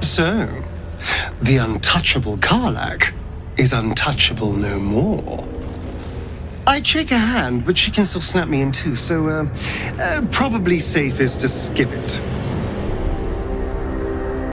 So, the untouchable Karlach is untouchable no more. I'd shake her hand, but she can still snap me in two, so uh, uh, probably safest to skip it.